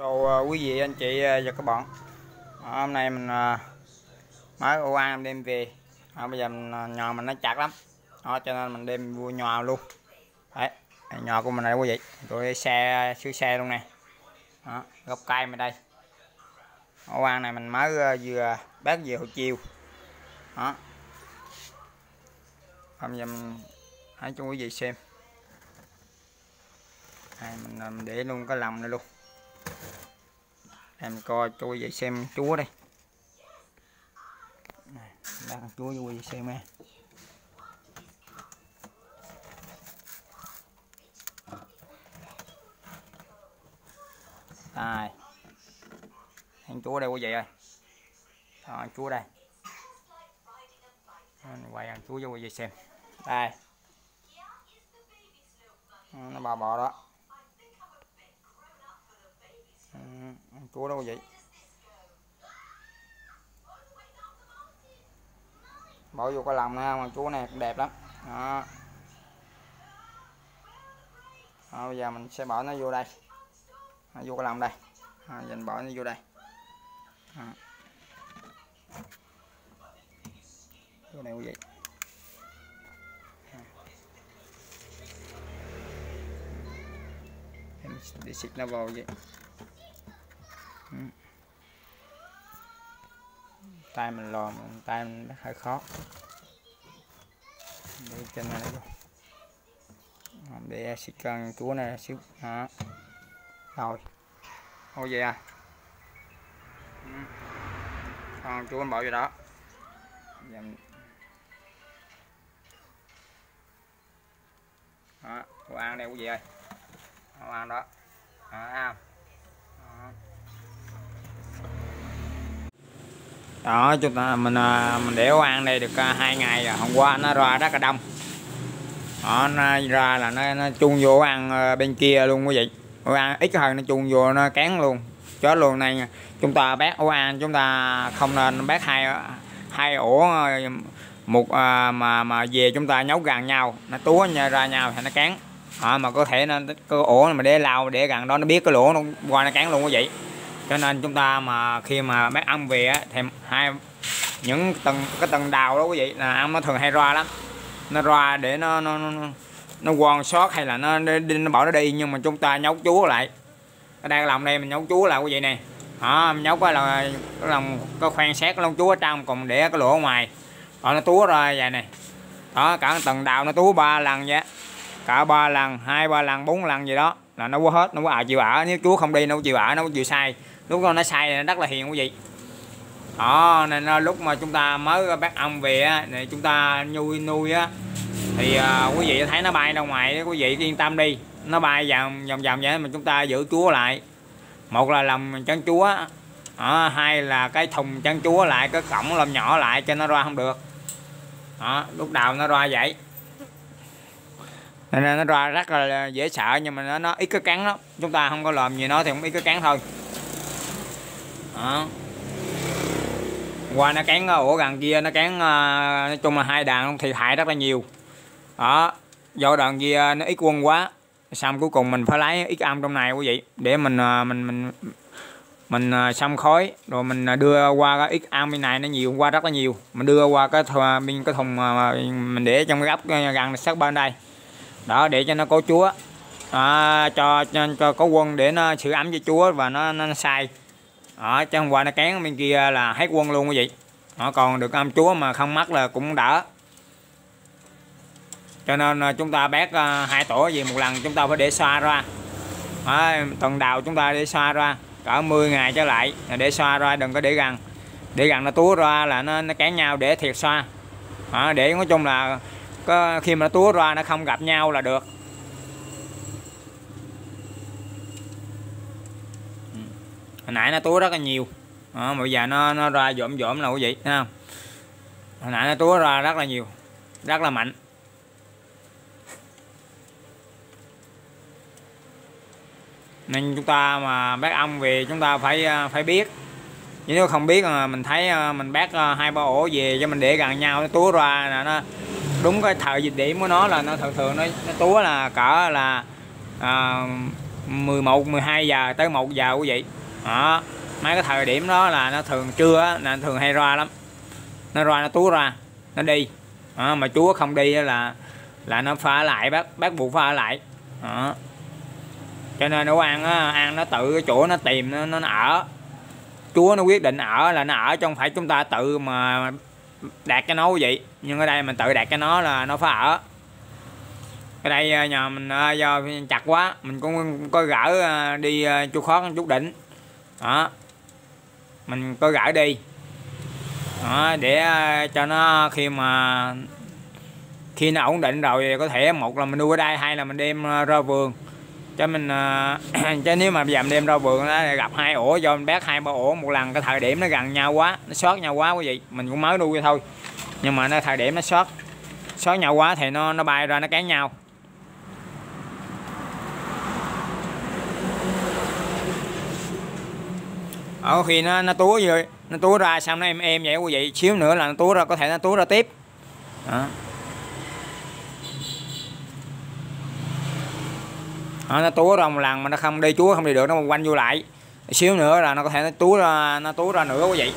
Chào ờ, quý vị anh chị ờ, và các bạn. À, Hôm nay mình mới ô ăn đem về. À, Bây giờ mình, nhò mình nó chặt lắm. Đó, Cho nên mình đem vua nhò luôn. Đấy, nhò của mình đây quý vị Tôi xe, xứ xe luôn nè. Đó, Gốc cây mình đây. Ô ăn này mình mới vừa bác về hồi chiều. Đó. Bây giờ mình hãy cho quý vị xem. Đây, mình, mình để luôn cái lòng này luôn em coi cho quý vị xem chúa đây. Đang chúa cho quý vị xem nha. Đây anh chúa đây quý vị ơi. Đó, chúa đây. Mình quay ăn chúa cho quý vị xem. Đây. Nó bò bò đó ừ, cua đâu vậy? Bỏ vô cái lòng ha mà chú này đẹp lắm. Đó. đó bây giờ mình sẽ bỏ nó vô đây. Đó, vô cái lòng đây. À, mình bỏ nó vô đây. À. vô này quý vị em để xịt nó vào vậy. Tay mình lò tay mình rất hơi khó. Để trên này luôn. Để xịt con chúa này xíu. Đó. Rồi. Ô, vậy à? Ừ. Con chúa bỏ vô đó. Giờ đó. Cô ăn đây quý vị ơi. Cô ăn đó đó đó chúng ta mình à, mình để ăn đây được à, hai ngày rồi. Hôm qua nó ra rất là đông. Đó nó ra là nó, nó chung vô ăn à, bên kia luôn quý vị. Ổ ăn ít hơn nó chung vô nó cán luôn. Chết luôn này chúng ta bác ổ ăn chúng ta không nên bác hai hai ổ một à, mà mà về chúng ta nhấu gần nhau. Nó túa ra nhau thì nó cán à, mà có thể nó cái ổ mà để lao để gần đó nó biết cái lỗ nó qua nó cán luôn quý vị cho nên chúng ta mà khi mà bác ăn về á thì hai những tầng cái tầng đào đó quý vị là ăn nó thường hay ra lắm. Nó ra để nó nó nó, nó quan sót hay là nó đi nó bỏ nó đi nhưng mà chúng ta nhấu chúa lại. Ở đây lòng đây mình nhấu chúa lại quý vị nè. Đó nhấu cái là cái lòng có khoan xét cái lông chúa ở trong còn để cái lỗ ở ngoài. Đó, nó túa ra vậy này đó cả tầng đào nó túa ba lần vậy cả ba lần hai ba lần bốn lần gì đó là nó quá hết nó quá à chịu ả nếu chúa không đi nó chịu ả nó chịu sai lúc nó sai nó rất là hiền quý vị. Đó nên à, lúc mà chúng ta mới à, bắt ong về á này chúng ta nuôi nuôi á thì à, quý vị thấy nó bay ra ngoài quý vị yên tâm đi. Nó bay vòng vòng vòng vậy mà chúng ta giữ chúa lại. Một là làm chân chúa đó, hai là cái thùng chân chúa lại cái cổng làm nhỏ lại cho nó ra không được. Đó, lúc đầu nó ra vậy. Nên nó ra rất là dễ sợ nhưng mà nó, nó ít cái cắn đó chúng ta không có làm gì nó thì cũng ít cái cắn thôi đó. qua nó cán ờ, ổ gần kia nó cán ờ, nói chung là hai đàn thì hại rất là nhiều. Đó do đàn kia nó ít quân quá xong cuối cùng mình phải lấy ít âm trong này quý vị để ờ, mình mình mình mình xăm khói rồi mình đưa qua cái ít âm bên này nó nhiều qua rất là nhiều. Mình đưa qua cái bên cái thùng mình để trong cái góc gần sát bên đây. Đó để cho nó có chúa. À, cho, cho cho có quân để nó sửa ấm cho chúa và nó nó sai ở chứ hôm qua nó kén bên kia là hết quân luôn quý vị đó, còn được âm chúa mà không mắc là cũng đỡ. Cho nên ờ, chúng ta bét ờ, hai tổ gì một lần chúng ta phải để xoa ra. Đó, tuần đầu chúng ta để xoa ra cỡ 10 ngày trở lại để xoa ra đừng có để gần. Để gần nó túa ra là nó, nó cán nhau để thiệt xoa. Đó, để nói chung là có khi mà nó túa ra nó không gặp nhau là được. Hồi nãy nó túa rất là nhiều. Ờ, Đó, bây giờ nó nó ra dỗm dỗm là quý vị thấy không? Hồi nãy nó túa ra rất là nhiều rất là mạnh. Nên chúng ta mà bác ong về chúng ta phải ờ, phải biết. Nếu không biết mà mình thấy mình bác hai ba ổ về cho mình để gần nhau nó túa ra là nó đúng cái thời dịch điểm của nó là nó thường thường nó, nó túa là cỡ là à, 11 12 giờ tới 1 giờ quý vị đó mấy cái thời điểm đó là nó thường trưa là thường hay ra lắm. Nó ra nó tú ra nó đi. Đó, mà chúa không đi là là nó pha lại bác bác buộc pha lại. Đó. cho nên nó ăn á, ăn nó tự cái chỗ nó tìm nó, nó ở. Chúa nó quyết định ở là nó ở chứ không phải chúng ta tự mà đạt cho nó vậy nhưng ở đây mình tự đạt cho nó là nó phải ở. Ở đây à, nhà mình à, do chặt quá mình cũng có gỡ à, đi chu khó chút đỉnh đó. Mình có gỡ đi. Đó, để ờ, cho nó khi mà khi nó ổn định rồi có thể một là mình nuôi ở đây hai là mình đem ra vườn. Cho mình ờ, cho nếu mà dầm mình đem ra vườn đó gặp hai ổ do mình bét hai ba ổ một lần cái thời điểm nó gần nhau quá nó sót nhau quá quý vị mình cũng mới nuôi thôi. Nhưng mà nó thời điểm nó sót sót nhau quá thì nó nó bay ra nó cán nhau. Ờ, ở khi nó nó túa rồi nó túa ra xong nó em em vậy quý vị xíu nữa là nó túa ra có thể nó túa ra tiếp. Đó. Đó, nó túa ra một lần mà nó không đi chúa không đi được nó quanh vô lại. Xíu nữa là nó có thể nó túa ra nó túa ra nữa quý vị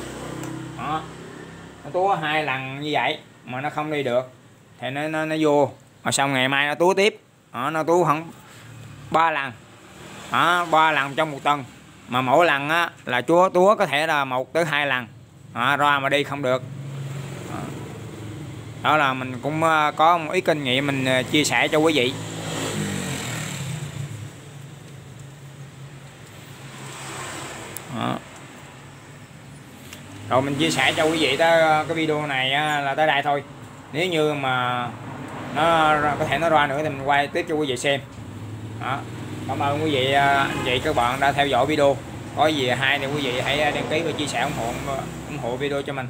đó. nó túa hai lần như vậy mà nó không đi được. Thì nó nó, nó vô. Mà xong ngày mai nó túa tiếp. Đó, nó túa khoảng ba lần. Đó, ba lần trong một tuần mà mỗi lần á, là chúa túa có thể là một tới hai lần à, ra mà đi không được đó. đó là mình cũng à, có một ít kinh nghiệm mình à, chia sẻ cho quý vị đó. rồi mình chia sẻ cho quý vị tới cái video này là tới đây thôi nếu như mà nó có thể nó ra nữa thì mình quay tiếp cho quý vị xem đó cảm ơn quý vị à, anh chị, các bạn đã theo dõi video. Có gì hay thì quý vị hãy à, đăng ký và chia sẻ ủng hộ ủng hộ video cho mình.